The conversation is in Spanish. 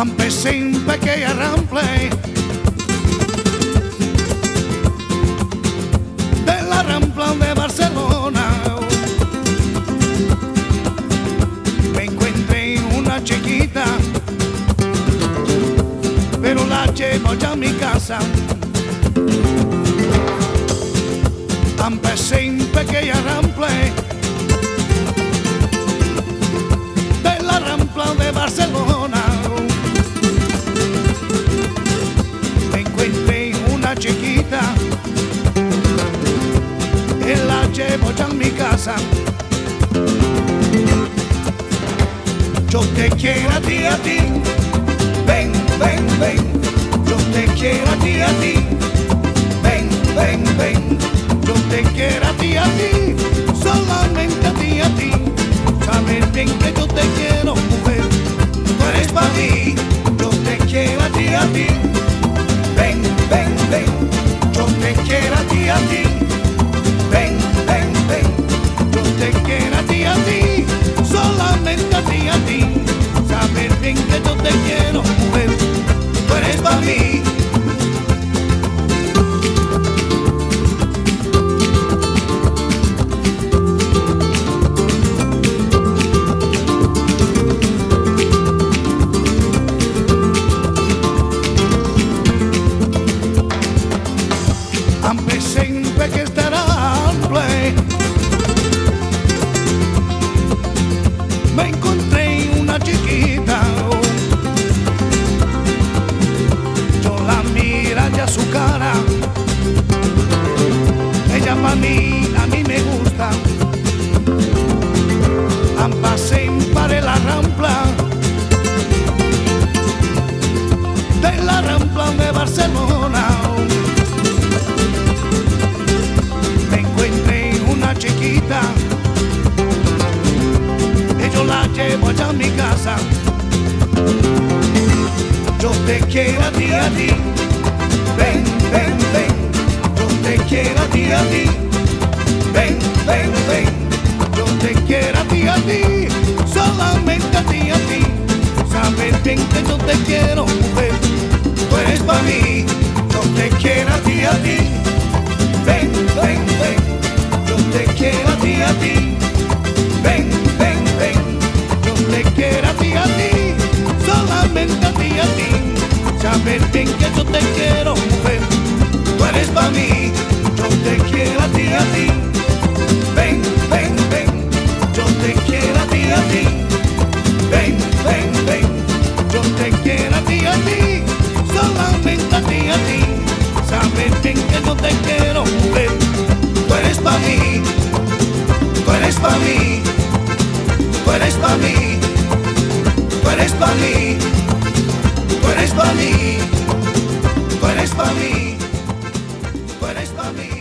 Empecé en pequeña rample de la rampla de Barcelona. Me encontré una chiquita, pero la llevo ya a mi casa. Empecé en pequeña rample casa. Yo te quiero a ti, a ti, ven, ven, ven. Yo te quiero a ti, a ti, ven, ven, ven. Yo te quiero a ti, a ti, que yo te quiero, mujer, tú eres para mí. En Empecé para la rampla. De la rampla de Barcelona. me una chiquita y yo la llevo allá a mi casa. Yo te quiero a ti, a ti, ven, ven, ven. Yo te quiero a ti, a ti, ven, ven, ven. Yo te quiero a ti, solamente a ti, a ti. Sabes bien que yo te quiero, mujer, tú eres para mí. Yo te quiero a ti, a ti ven, ven, ven, yo te quiero a ti, a ti, ven, ven, ven, yo te quiero a ti, a ti, solamente a ti, a ti, sabes bien que te quiero a ti, a ti, solamente a ti, a ti. Sabes bien que yo te quiero, mujer. Tú eres para mí, tú eres para mí, tú eres para mí, tú eres para mí, tú eres para mí, tú eres para mí, tú eres para mí.